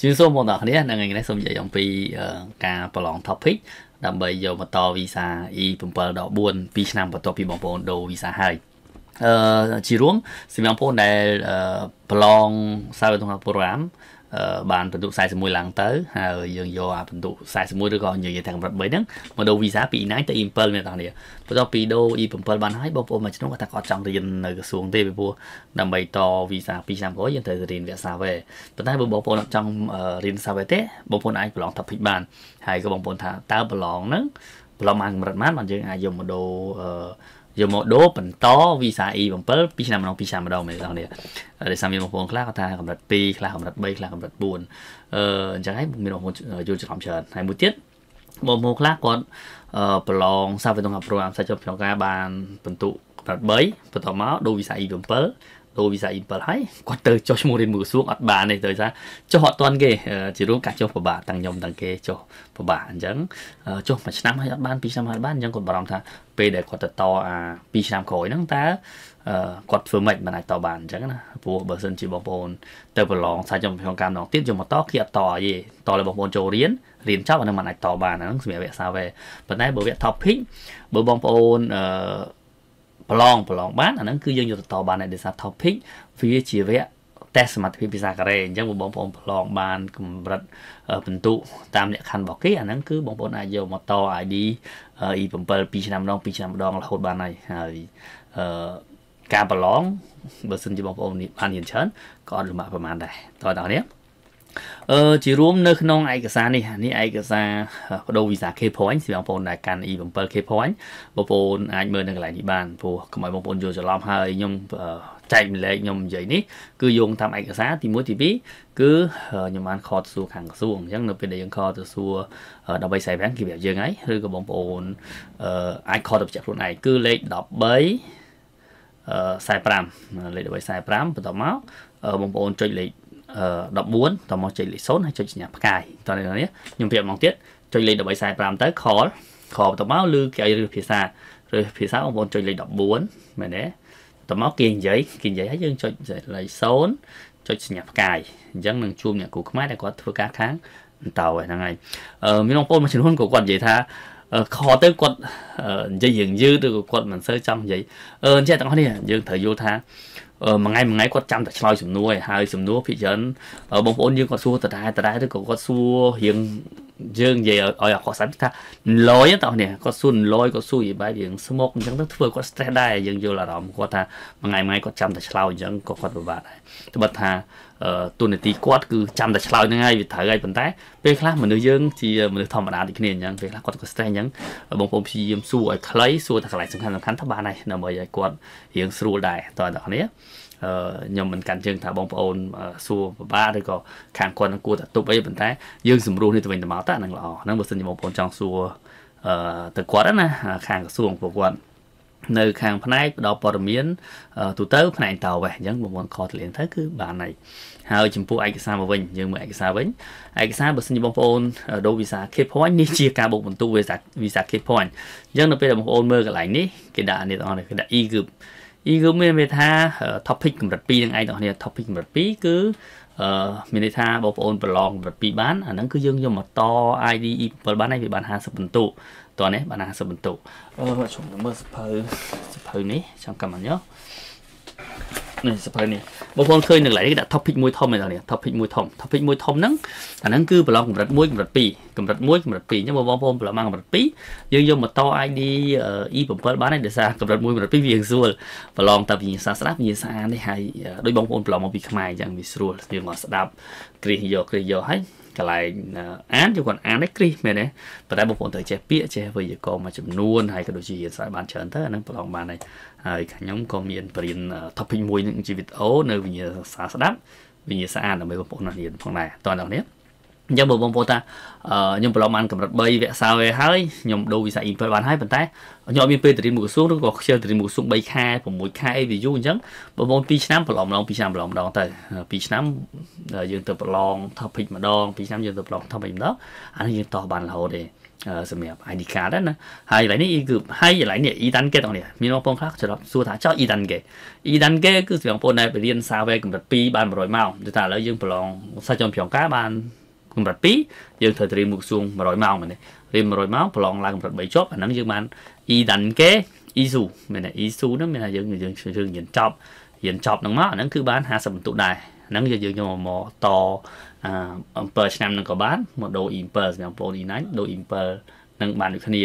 ជាសូមបងប្អូនគ្នានឹងថ្ងៃនេះសូមនិយាយអំពីការប្រឡង topic ដើម្បីយកបន្តវីសា E7 ដល់4 2ឆ្នាំបន្ទាប់ពីបងប្អូនដូរវីសាហើយអឺជារួមសម្រាប់បងប្អូនដែលប្រឡងសាវតុងប្រូក្រាម បានពិន្ទុ41ឡើងទៅហើយយើងយកអាពិន្ទុ41ឬក៏និយាយថាកម្រិត3ហ្នឹងមកដូរវីសាពី E9 ទៅ E7 មានបងប្អូនបន្ទាប់ពីដូរ E7 បានហើយបងប្អូនមួយចំនួនគាត់ថាគាត់ចង់រៀននៅក្រសួងទេពីព្រោះដើម្បីតវីសា2ឆ្នាំក្រោយយើងត្រូវរៀនវគ្គសាវេប៉ុន្តែបើបងប្អូនអត់ចង់រៀនសាវេទេបងប្អូនអាចប្រឡង topic បានហើយក៏បងប្អូនថាតើប្រឡងហ្នឹងប្រឡងបានកម្រិតបានបានយើងអាចយកមកដូរ យកមកដូរបន្តវីសា E7 ពីឆ្នាំម្ដងពីឆ្នាំម្ដងមែនទេអ្នកដោយសារមានបងប្អូនខ្លះគាត់ថាកម្រិត2ខ្លះកម្រិត3ខ្លះកម្រិត4អឺអញ្ចឹងហើយមានបងប្អូនយល់ច្រឡំច្រើនហើយមួយទៀតបងប្អូនខ្លះគាត់ប្រឡងសាវតុងប្រូក្រាមសាច់ចុះក្នុងការបានបន្ទុកម្រិត3បន្តមកដូរវីសា E7 ដូរវីសា E7 ហើយគាត់ទៅចុះឈ្មោះរៀនមួយក្រសួងអត់បានទេទៅថាចុះអត់ទាន់គេជារួមការចុះពិបាកទាំងខ្ញុំទាំងគេចុះពិបាកអញ្ចឹងចុះមួយឆ្នាំហើយអត់បានពីរឆ្នាំហើយបានអញ្ចឹងគាត់បារម្ភថាពេលដែលគាត់ទៅតអាពីរឆ្នាំក្រោយហ្នឹងតើគាត់ធ្វើម៉េចមិនអាចតបានអញ្ចឹងណាព្រោះបើសិនជាបងប្អូនទៅប្រឡងសាច់ចំក្នុងកម្មម្ដងទៀតយកមកតគេអត់តអីទេតឲ្យបងប្អូនចូលរៀនរៀនចប់អានឹងមិនអាចតបានហ្នឹងសម្រាប់វគ្គសាវេប៉ុន្តែបើវគ្គ topic បើបងប្អូនអឺ ប្រឡងប្រឡងបានអាហ្នឹងគឺយើងយកទៅតបានឯដោយសារ topic វាជាវគ្គតេស្តសមត្ថភាពភាសាកូរ៉េអញ្ចឹងបងប្អូនប្រឡងបានកម្រិតបន្ទុតាមលក្ខខណ្ឌរបស់គេអាហ្នឹងគឺបងប្អូនអាចយកមកត ID E7 2ឆ្នាំម្ដង2ឆ្នាំម្ដងរហូតបានហើយហើយអឺការប្រឡងបើសិនជាបងប្អូនបានរៀនច្រើនក៏អត់លំបាកប្រហែលដែរតើបងប្អូន អឺជារួមនៅក្នុងឯកសារនេះនេះឯកសារបដូរវីសា K point សម្រាប់បងប្អូនដែលកាន់ E7 K point បងប្អូនអាចមើលនៅកន្លែងនេះបានព្រោះកុំឲ្យបងប្អូនយល់ច្រឡំហើយខ្ញុំចែកម្លែកខ្ញុំនិយាយនេះគឺយោងតាមឯកសារទី1ទី2គឺខ្ញុំបានខតសួរខាងក្រសួងអញ្ចឹងនៅពេលដែលយើងខតទៅសួរដើម្បីខ្សែប្រាំងគេប្រាប់យើងហើយឬក៏បងប្អូនអាចខតទៅបញ្ជាក់ខ្លួនឯងគឺលេខ13 45លេខ13 45បន្តមកបងប្អូនចុចលេខ 14តមកចុចលេខ0ហើយចុចសញ្ញាផ្កាយតោះនេះខ្ញុំប្រៀបម្ដងទៀតចុចលេខ1345ទៅ call call បន្តមកឬគេឲ្យឬភាសាឬភាសាបងប្អូនចុចលេខ14មែនទេតមកគេនិយាយគេនិយាយហើយយើងចុចលេខ0ចុចសញ្ញាផ្កាយអញ្ចឹងនឹងជួបអ្នកគ្រូខ្មែរដែលគាត់ធ្វើការខាងតើហ្នឹងហើយអឺមានបងប្អូនមួយចំនួនក៏គាត់និយាយថាខទៅគាត់និយាយយើងយឺតឬក៏គាត់មិនសូវចង់និយាយអឺអញ្ចឹងទាំងអស់នេះយើងត្រូវយល់ថា មួយថ្ងៃមួយថ្ងៃគាត់ចាំតែឆ្លើយសំណួរហើយសំណួរភាគច្រើនបងប្អូនយើងគាត់សួរតដែរតដែរឬក៏គាត់សួររៀងយើងនិយាយឲ្យអកសាច់ថាលយតោះនេះគាត់សួរលយគាត់សួរយីបែបយើងស្មុកអញ្ចឹងទៅធ្វើគាត់ stress ដែរយើងយល់អារម្មណ៍គាត់ថាមួយថ្ងៃមួយថ្ងៃគាត់ចាំតែឆ្លើយអញ្ចឹងក៏គាត់ពិបាកដែរត្បិតថាទូនាទីគាត់គឺចាំតែឆ្លើយហ្នឹងហើយវាត្រូវហើយប៉ុន្តែពេលខ្លះមនុស្សយើងជាមនុស្សធម្មតាដូចគ្នាអញ្ចឹងពេលខ្លះគាត់ក៏ stress អញ្ចឹងបងប្អូនព្យាយាមសួរឲ្យខ្លីសួរតែកន្លែងសំខាន់សំខាន់ថាបានហើយដើម្បីឲ្យគាត់រៀងស្រួលដែរតើអ្នកគ្នា ខ្ញុំមិនកាន់ជើងថាបងប្អូនសួរពិបាកឬក៏ខាងគាត់នឹងគួរតែទប់អីប៉ុន្តែយើងសម្រួលនេះទៅវិញទៅមកតើហ្នឹងល្អហ្នឹងបើសិនជាបងប្អូនចង់សួរទៅគាត់ណាខាងក្រសួងពួកគាត់នៅខាងផ្នែកផ្ដល់ព័ត៌មានទូទៅផ្នែកតវ៉េះអញ្ចឹងបងប្អូនខតលៀនទៅគឺបានហើយហើយចំពោះឯកសារមកវិញយើងមើលឯកសារវិញឯកសារបើសិនជាបងប្អូនដូរវីសា K point នេះជាការបូកបន្ទុវីសាវីសា K point អញ្ចឹងនៅពេលដែលបងប្អូនមើលកន្លែងនេះគេដាក់នេះទាំងអស់នេះគេដាក់ e group e group មានន័យថា topic កម្រិត2នឹងឯងទាំងអស់នេះ topic កម្រិត2គឺអឺមានន័យថាបងប្អូនប្រឡងកម្រិត2បានអាហ្នឹងគឺយើងយកមកត ID E7 បានហើយវាបាន50បន្ទុតោះនេះបាន50បន្ទុអឺខ្ញុំមើលសភៅសភៅនេះចាំកម្មញ៉ោ នេះសភៅនេះបងប្អូនឃើញនៅកន្លែងនេះដាក់ topic មួយធំឯនេះ topic មួយធំ topic មួយធំហ្នឹងអាហ្នឹងគឺប្រឡងកម្រិត1កម្រិត2កម្រិត1កម្រិត2អញ្ចឹងបងប្អូនប្រឡងកម្រិត2យើងយកមកត ID E7 បានហើយដោយសារកម្រិត1កម្រិត2វាស្រួលប្រឡងតែវិញ្ញាសាស្ដាប់វិញ្ញាសាអាននេះហើយដោយបងប្អូនប្រឡងមកពីខ្មែរអញ្ចឹងវាស្រួលយើងមកស្ដាប់គ្រីសយកគ្រីសយកហើយ កន្លែងអានយកគាត់អានឯគ្រីសមែនទេប៉ុន្តែបងប្អូនត្រូវចេះពាក្យចេះវេយ្យាករណ៍មួយចំនួនហើយក៏ដូចជារៀនសារបានច្រើនទៅអានឹងប្រឡងបានហើយហើយខ្ញុំក៏មានបរិញ្ញា topic មួយនឹងជាវីដេអូនៅវិញ្ញាសាស្ដាប់វិញ្ញាសាអានដើម្បីបងប្អូនរៀនផងដែរតោះអ្នកនេះ អញ្ចឹងបងប្អូនថាខ្ញុំប្រឡងបានកម្រិត3វគ្គសាវេហើយខ្ញុំដូរវីសា Input បានហើយប៉ុន្តែខ្ញុំអត់មានពេលទៅរៀនមួយក្រសួងឬក៏ខ្ជិលទៅរៀនមួយក្រសួង3ខែ6ខែ AVU អញ្ចឹងបងប្អូន2ឆ្នាំប្រឡងម្ដង2ឆ្នាំប្រឡងម្ដងទៅ2ឆ្នាំយើងទៅប្រឡង topic ម្ដង2ឆ្នាំយើងទៅប្រឡង topic ម្ដងអានេះយើងតោះបានរហូតទេសម្រាប់ ID card ណាហើយកន្លែងនេះគឺហើយកន្លែងនេះ e តាន់គេតោះនេះមានបងប្អូនខ្លះច្រឡំសួរថាចោល e តាន់គេ e តាន់គេគឺសម្រាប់បងប្អូនដែលไปរៀន survey កម្រិត2បាន100ម៉ោងគឺថាឥឡូវយើងប្រឡងសាច់ចំប្រងការបាន កម្រិត2យើងត្រូវទៅរៀនមុខសួង100ម៉ោងមែនទេរៀន100ម៉ោងប្រឡងឡើងកម្រិត3ជាប់អាហ្នឹងយើងបាន e តាន់គេ isu មែនទេ isu ហ្នឹងមានថាយើងយើងយើងរៀនចប់រៀនចប់ហ្នឹងមកអាហ្នឹងគឺបាន50បន្ទុកដែរហ្នឹងយើងយើងយកមកតអំពើឆ្នាំនឹងក៏បានមកដូរ impel សម្រាប់បងប្អូន E9 ដូរ impel នឹងបានដូចគ្នា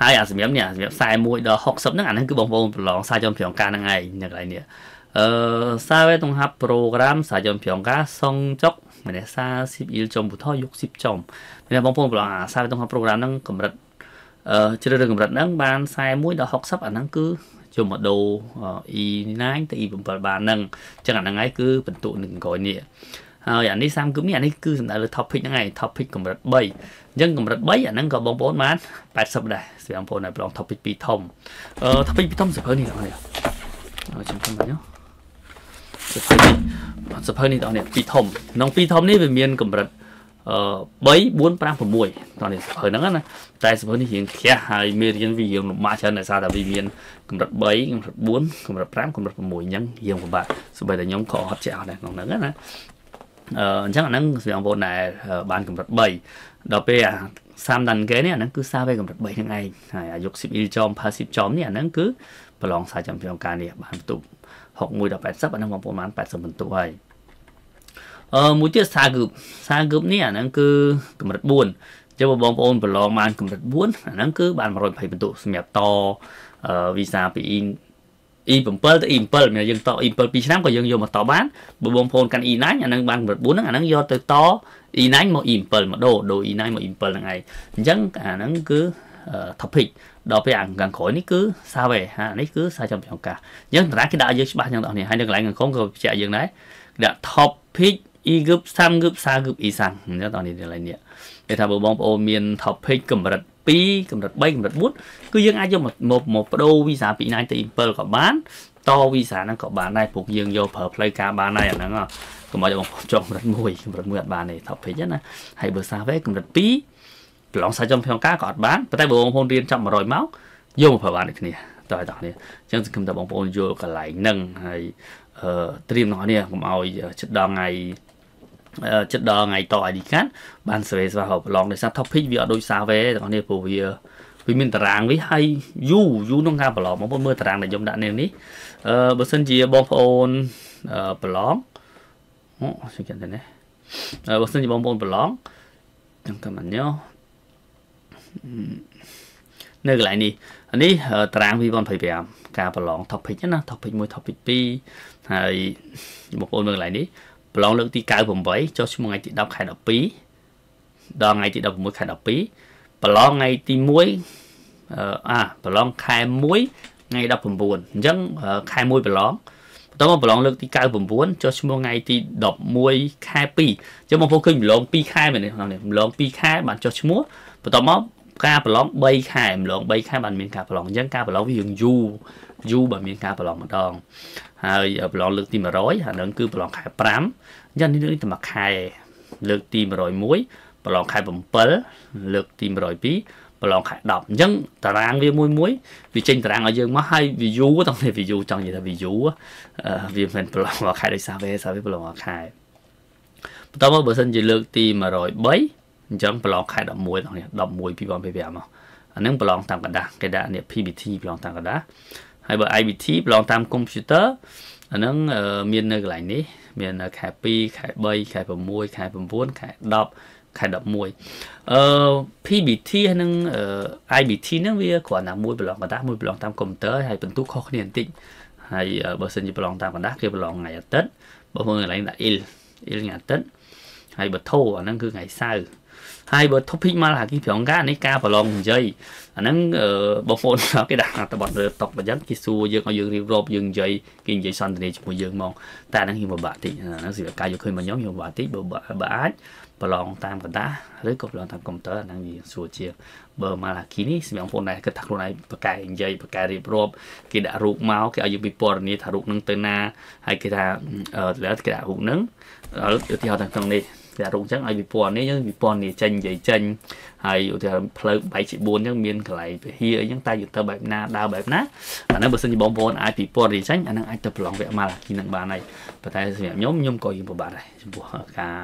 ហើយអាសម្រាប់នេះសម្រាប់41ដល់60ហ្នឹងអាហ្នឹងគឺបងប្អូនប្រឡងសារចំប្រងការហ្នឹងឯងនៅកន្លែងនេះអឺសារវេតុងហាប់ប្រូក្រាមសារចំប្រងការសុងចុក មាន40 il ចំពុថយក10ចំមានបងប្អូនប្រឡងអាសារវេតុងហាប់ប្រូក្រាមហ្នឹងកម្រិតអឺជ្រើសរើសកម្រិតហ្នឹងបាន41ដល់60អាហ្នឹងគឺយកមកដូរ E9 ទៅ E7 បានហ្នឹងអញ្ចឹងអាហ្នឹងឯងគឺបន្ទុកនឹងក្រោយនេះហើយអានេះ30គឹមនេះអានេះគឺសំដៅលើ topic ហ្នឹងឯង topic កម្រិត3អញ្ចឹងកម្រិត3អាហ្នឹងក៏បងប្អូនបាន80ដែរស្រាប់បងប្អូនឲ្យប្រឡង topic 2ធំអឺ topic 2ធំសៀវភៅនេះបងប្អូនអឺខ្ញុំខ្ញុំបាញ់ សៀវភៅនេះសៀវភៅនេះបងប្អូន2ធំក្នុង2ធំនេះវាមានកម្រិតអឺ3 4 5 6តោះនេះសៀវភៅហ្នឹងណាតែសៀវភៅនេះរៀងខ្ជះហើយមេរៀនវារៀងលំបាកច្រើនដោយសារតែវាមានកម្រិត3កម្រិត4កម្រិត5កម្រិត6អញ្ចឹងរៀងពិបាកសូម្បីតែខ្ញុំក៏អត់ចេះអត់ដែរក្នុងហ្នឹងណាអឺអញ្ចឹងអាហ្នឹងសម្រាប់បងប្អូនដែលបានកម្រិត3ដល់ពេលអាសាមដាន់គេនេះអាហ្នឹងគឺសារវេកម្រិត3ហ្នឹងឯងហើយអាយុ10 il ចំ50ចំនេះអាហ្នឹងគឺប្រឡងសារចំពីអង្គការនេះបានបន្ទុក 61ដល់80អាហ្នឹងបងប្អូនបាន80បន្ទុកហើយអឺមួយទៀតសារគឹបសារគឹបនេះអាហ្នឹងគឺកម្រិត4ចឹងបងប្អូនប្រឡងបានកម្រិត4អាហ្នឹងគឺបាន120បន្ទុកសម្រាប់តវីសាពី E7 ទៅ E7 មានយើងត E7 2ឆ្នាំក៏យើងយកមកតបានបើបងប្អូនកាន់ E9 អានឹងបានកម្រិត4ហ្នឹងអាហ្នឹងយកទៅត E9 មក E7 មកដូរដូរ E9 មក E7 ហ្នឹងឯងអញ្ចឹងអាហ្នឹងគឺ topic ដល់ពេលអាខាងក្រោយនេះគឺ survey ហានេះគឺសារចំពីអង្គការអញ្ចឹងតារាគេដាក់យើងច្បាស់យ៉ាងដល់នេះហើយនៅកន្លែងខាងក្រោមក៏បញ្ជាក់យើងដែរគេដាក់ topic e group 3 group 4 group e sang អញ្ចឹងដល់នេះកន្លែងនេះគេថាបើបងប្អូនមាន topic កម្រិត2កម្រិត3កម្រិត4គឺយើងអាចយកមកមកបដូរវីសាពី9ទៅ7ក៏បានតវីសាហ្នឹងក៏បានដែរព្រោះយើងយកប្រើផ្លូវការបានដែរអាហ្នឹងកុំឲ្យបងចុះកម្រិត1កម្រិត1អត់បានទេ topic ណាហើយបើសាវេកម្រិត2 ប្រឡងសាចំក្នុងការក៏អត់បានប៉ុន្តែបើបងប្អូនរៀនចាប់100មកយកមកប្រើបានដូចគ្នាតើតោះនេះអញ្ចឹងសង្ឃឹមថាបងប្អូនយល់កន្លែងហ្នឹងហើយអឺត្រៀមរបស់នេះកុំឲ្យចិត្តដល់ថ្ងៃចិត្តដល់ថ្ងៃត ID card បាន survey ស្វាប្រឡងដោយសារ topic វាអត់ដូច survey ទាំងនេះព្រោះវាវាមានតារាងវាហើយយូយូក្នុងការប្រឡងបងប្អូនមើលតារាងដែលខ្ញុំដាក់នេះនេះអឺបើសិនជាបងប្អូនប្រឡងអូស្គាល់ទេណាបើសិនជាបងប្អូនប្រឡងខ្ញុំតាមញ៉ោ នៅកន្លែងនេះអានេះតារាង2025ការប្រឡង topic ណា topic 1 topic 2ហើយបងប្អូនមើលកន្លែងនេះប្រឡងលើកទី98ចុះឈ្មោះថ្ងៃទី10ខែ12ដល់ថ្ងៃទី16ខែ12ប្រឡងថ្ងៃទី1អាប្រឡងខែ1ថ្ងៃ19អញ្ចឹងខែ1ប្រឡងបន្ទាប់មកប្រឡងលើកទី99ចុះឈ្មោះថ្ងៃទី11ខែ2អញ្ចឹងបងប្អូនឃើញប្រឡង2ខែមែនទេប្រឡង2ខែបានចុះឈ្មោះបន្ទាប់មក ការប្រឡង3ខែម្លង3ខែបានមានការប្រឡងអញ្ចឹងការប្រឡងវាយើងយូរយូរបើមានការប្រឡងម្ដងហើយប្រឡងលើកទី100ហើយនឹងគឺប្រឡងខែ5អញ្ចឹងនេះលើកតែមួយខែលើកទី101ប្រឡងខែ7លើកទី102ប្រឡងខែ10អញ្ចឹងតារាងវាមួយមួយវាចេញតារាងឲ្យយើងមកហើយ view ទាំងនេះ view ចង់និយាយថា view វាមិនប្រឡងខែដោយសារវាសារវាប្រឡងខែបន្តមកបើសិនជាលើកទី103 អញ្ចឹងប្រឡងខែ11ដល់នេះ11 2025មកអានឹងប្រឡងតាមកដាស់គេដាក់នេះ PBT ប្រឡងតាមកដាស់ហើយបើ IBT ប្រឡងតាមកុំព្យូទ័រអានឹងមាននៅកន្លែងនេះ មានខែ2ខែ3ខែ6ខែ9ខែ10ខែ11អឺ PBT និង IBT ហ្នឹងវាគ្រាន់តែមួយប្រឡងកដាស់មួយប្រឡងតាមកុំព្យូទ័រហើយបន្ទុកខុសគ្នាបន្តិចហើយបើសិនជាប្រឡងតាមកដាស់គេប្រឡងថ្ងៃអាទិត្យបើមើលកន្លែងដាក់ il il ថ្ងៃអាទិត្យហើយបើធោអាហ្នឹងគឺថ្ងៃសៅរ៍ ហើយបើ topic មកហាគីប្រងការនេះការប្រឡងនិយាយអាហ្នឹងបងប្អូនគេដាក់តបត់លើតុកបញ្ចឹងគេសួរយើងឲ្យយើងរៀបរាប់យើងនិយាយគេនិយាយសន្ទនាជាមួយយើងហ្មងតែអាហ្នឹងខ្ញុំពិបាកតិចអាហ្នឹងសិការយកឃើញមកខ្ញុំខ្ញុំពិបាកតិចបើបើអាចប្រឡងតាមកណ្ដាស់ឬក៏ប្រឡងតាមកុំព្យូទ័រអាហ្នឹងវាស្រួលជាងបើមកឡាគីនេះសម្រាប់បងប្អូនដែរគិតថាខ្លួនឯងបកកែនិយាយបកកែរៀបរាប់គេដាក់រូបមកគេឲ្យយើងពិពណ៌នាថារូបហ្នឹងទៅណាហើយគេថាអឺគេដាក់រូបហ្នឹងឧទាហរណ៍ទាំងនេះ វារុកអញ្ចឹងឲ្យវិព័ន្ធនេះយើងវិព័ន្ធនេះចេញនិយាយចេញហើយឧទាហរណ៍ផ្លូវបែកជា4អញ្ចឹងមានកន្លែងពហិអីអញ្ចឹងតែយើងទៅបែបណាដើរបែបណាអាហ្នឹងបើសិនជាបងប្អូនអាចពិព័ន្ធនេះចេញអាហ្នឹងអាចទៅប្រឡងវគ្គម៉ាឡាគីនឹងបានហើយប៉ុន្តែសម្រាប់ខ្ញុំខ្ញុំក៏យើងពិបាកដែរចំពោះការ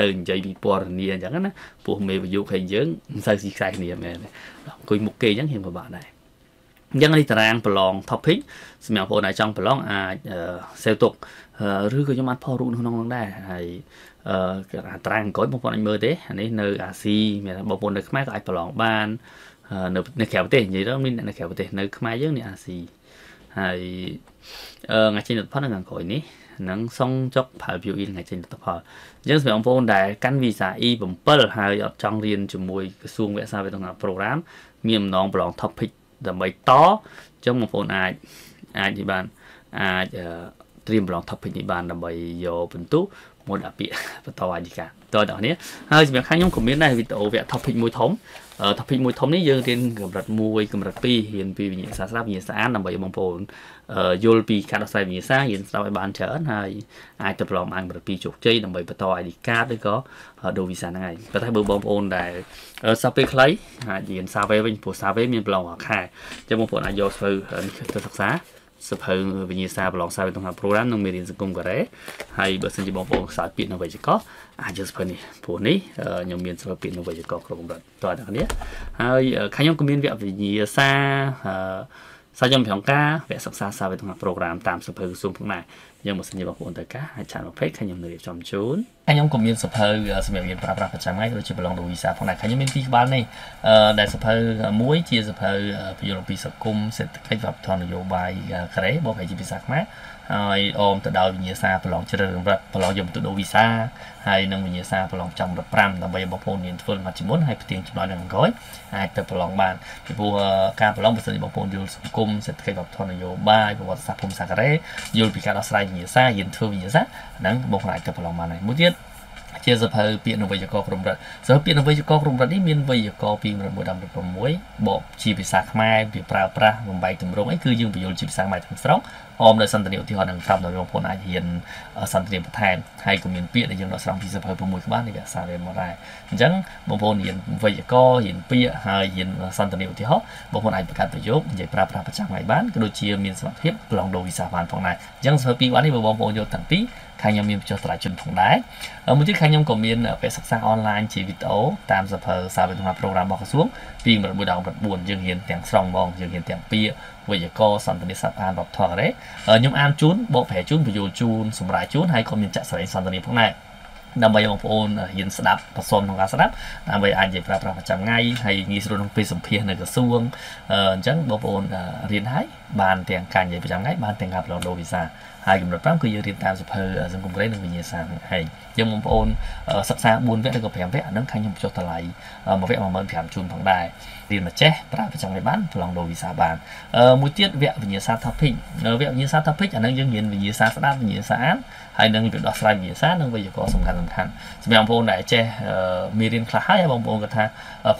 ទៅនិយាយពីពណ៌នាអញ្ចឹងណាពោះមេវយុឃើញយើងមិនសូវស៊ីខ្សែគ្នាមែនអង្គុយមុខគេអញ្ចឹងខ្ញុំពិបាកដែរអញ្ចឹងនេះតារាងប្រឡង topic សម្រាប់បងប្អូនដែលចង់ប្រឡងអាចសេវទុកឬក៏ខ្ញុំអាចផុសរូបក្នុងនោះដែរហើយ អឺអាត្រាអង្គុយបងប្អូនអាចមើលទេអានេះនៅអាស៊ីមានបងប្អូននៅខ្មែរក៏អាចប្រឡងបាននៅនៅក្រៅប្រទេសនិយាយទៅមាននៅក្រៅប្រទេសនៅខ្មែរយើងនេះអាស៊ីហើយអឺថ្ងៃចេញលទ្ធផលនៅខាងក្រោយនេះនឹងសុងចុក preview in ថ្ងៃចេញលទ្ធផលអញ្ចឹងសម្រាប់បងប្អូនដែលកាន់ visa E7 ហើយអត់ចង់រៀនជាមួយក្រសួងវិទ្យាសាស្ត្រវិទ្យា program មានម្ដងប្រឡង topic ដើម្បីតអញ្ចឹងបងប្អូនអាចអាចនិយាយបានអាចត្រៀមប្រឡង topic នេះបានដើម្បីយកបន្ទុ មួយដាក់ពាក្យបន្តអាយិកាតើបងប្អូនហើយសម្រាប់ខាងខ្ញុំក៏មានដែរវីដេអូវគ្គ topic មួយធំ topic មួយធំនេះយើងរៀនកម្រិត1កម្រិត2រៀនពីវិញ្ញាសាស្ត្រវិញ្ញាសានដើម្បីបងប្អូនយល់ពីការដោះស្រាយវិញ្ញាសារៀនស្ដាប់ឲ្យបានច្រើនហើយអាចទៅប្រឡងបានកម្រិត2ជោគជ័យដើម្បីបន្ត ID card ឬក៏ដូរវីសាហ្នឹងឯងប៉ុន្តែបើបងប្អូនដែលសាពេលខ្លីអាចរៀនសាវេវិញព្រោះសាវេមានប្រឡងមួយខែអញ្ចឹងបងប្អូនអាចយកស្វូវទៅសិក្សា សភៅវិញ្ញាសាប្រឡងសាវិទ្យា program និងមេរៀនសង្គមកូរ៉េហើយបើសិនជាបងប្អូនខ្សោយពាក្យនៅវេយ្យាករណ៍អាចយកសភៅនេះព្រោះនេះខ្ញុំមានសភៅពាក្យនៅវេយ្យាករណ៍គ្រប់កម្រិតតើអ្នកនេះហើយខាងខ្ញុំក៏មានវគ្គវិញ្ញាសា សាចំប្រងការវគ្គសិក្សាសាវិទ្យា program តាមសភៅក្រសួងផងដែរយើងមកសញ្ញាបងប្អូនទៅការអាចឆាន20ខ្ញុំនឹងរៀបចំជូនហើយខ្ញុំក៏មានសភៅសម្រាប់រៀនប្រើប្រាស់ប្រចាំថ្ងៃក៏ដូចជាប្រឡងដូវីសាផងដែរខ្ញុំមានពីរក្បាលនេះអឺដែលសភៅមួយជាសភៅពយល់អំពីសង្គមសេដ្ឋកិច្ចវប្បធម៌នយោបាយកូរ៉េបកប្រែជាភាសាខ្មែរ ហើយអមទៅដោយវិញ្ញាសាប្រឡងជ្រើសរើសកម្រិតប្រឡងយកទៅដូវីសាហើយនឹងវិញ្ញាសាប្រឡងចំកម្រិត5ដើម្បីបងប្អូនមានធ្វើមកជាមុនហើយផ្ទៀងចំណុចនឹងអង្គយអាចទៅប្រឡងបានពីព្រោះការប្រឡងបើសិនជាបងប្អូនយល់សង្គមសេដ្ឋកិច្ចវប្បធម៌នយោបាយប្រវត្តិសាស្ត្រភូមិសាស្ត្រកូរ៉េយល់ពីការដោះស្រាយវិញ្ញាសារៀនធ្វើវិញ្ញាសាហ្នឹងបងប្អូនអាចទៅប្រឡងបានហើយមួយទៀត ជាសភៅពាក្យនវេយ្យាករណ៍ក្រុមរដ្ឋសភៅពាក្យនវេយ្យាករណ៍ក្រុមរដ្ឋនេះមានវេយ្យាករណ៍ពី1ដល់6បកជាភាសាខ្មែរវាប្រើប្រាស់បំបែកទម្រង់អីគឺយើងបញ្យល់ជាភាសាខ្មែរទាំងស្រុងអមដោយសន្តានាឧទាហរណ៍នឹងប្រាប់ដល់បងប្អូនអាចរៀនសន្តានាបន្ថែមហើយក៏មានពាក្យដែលយើងដកស្រង់ពីសភៅ6ក្បាលនៃភាសាវាមកដែរអញ្ចឹងបងប្អូនរៀនវេយ្យាករណ៍រៀនពាក្យហើយរៀនសន្តានាឧទាហរណ៍បងប្អូនអាចបង្កើតប្រយោគនិយាយប្រើប្រាស់ប្រចាំថ្ងៃបានក៏ដូចជាមានសមត្ថភាពប្រឡងដូរវិសាបានផងដែរអញ្ចឹងសភៅពីរក្បាលនេះបងប្អូនយកទាំងពីរ ខាងខ្ញុំមានបញ្ចុះតម្លៃជូនផងដែរមួយទៀតខាងខ្ញុំក៏មានវគ្គសិក្សាអនឡាញជាវីដេអូតាមសភៅសាវិទ្យាប្រូក្រាមរបស់ក្រសួងពី9ដល់9យើងរៀនទាំងស្រុងហ្មងយើងរៀនទាំងពាក្យវេយ្យាករណ៍សន្តានាស័ព្ទអានវប្បធម៌កូរ៉េខ្ញុំអានជូនបកប្រែជូនបញ្យល់ជូនសម្រាប់ជូនហើយក៏មានចាក់ស្រែងសន្តានាផងដែរដើម្បីបងប្អូនហ៊ានស្ដាប់ប្រសនក្នុងការស្ដាប់ដើម្បីអាចនិយាយប្រើប្រាស់ប្រចាំថ្ងៃហើយងាយស្រួលក្នុងពេលសម្ភាសនៅក្រសួងអញ្ចឹងបងប្អូនរៀនហើយបានទាំងការនិយាយប្រចាំថ្ងៃបានទាំងការប្រឡងដូរវីសា ហើយកម្រិត5គឺយើងរៀនតាមសភៅសង្គមក្រេនិងវិញ្ញាសាហ្នឹងហើយយើងបងប្អូនសិក្សា4វគ្គឬក៏5វគ្គអាហ្នឹងខាងខ្ញុំចុះតម្លៃមួយវគ្គ15000ជូនផងដែររៀនមកចេះប្រើប្រចាំថ្ងៃបានប្រឡងដូរវីសាបានមួយទៀតវគ្គវិញ្ញាសា topic វគ្គវិញ្ញាសា topic អាហ្នឹងយើងរៀនវិញ្ញាសាស្ដាប់វិញ្ញាសាអានហើយនឹងវាដោះស្រាយវិញ្ញាសានិងវេយ្យាករណ៍សំខាន់សំខាន់សម្រាប់បងប្អូនដែលចេះមេរៀនខ្លះហើយបងប្អូនគាត់ថា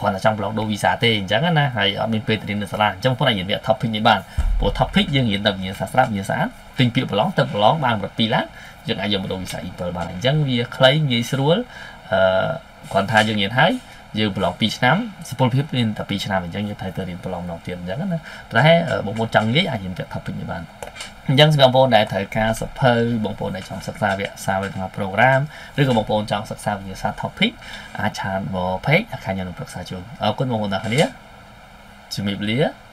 គ្រាន់តែចង់ប្រឡងដូរវីសាទេអញ្ចឹងណាហើយអត់មានពេលទៅរៀននៅសាលាអញ្ចឹងបងប្អូនអាចរៀនវគ្គ topic នេះបានព្រោះ topic យើងរៀនតែវិញ្ញាសាស្ដាប់វិញ្ញាសាអាន ទិញពាក្យប្រឡងទៅប្រឡងបានប្រ2ឡើងយើងអាចយកមកដូរវីសា E7 បានអញ្ចឹងវាខ្លីងាយស្រួលអឺគ្រាន់ថាយើងរៀនហើយយើងប្រឡង2ឆ្នាំសុពលភាពមានតែ2ឆ្នាំអញ្ចឹងយើងត្រូវទៅរៀនប្រឡងម្ដងទៀតអញ្ចឹងណាតែបងប្អូនចង់និយាយអាចរៀនពាក្យ topic នេះបានអញ្ចឹងសម្រាប់បងប្អូនដែលត្រូវការសភៅបងប្អូនដែលចង់សិក្សាវគ្គសាវិទ្យា program ឬក៏បងប្អូនចង់សិក្សាវិញ្ញាសា topic អាចឆានមក page ខាងខ្ញុំនឹងប្រឹក្សាជូនអរគុណបងប្អូនទាំងគ្នាជំរាបលា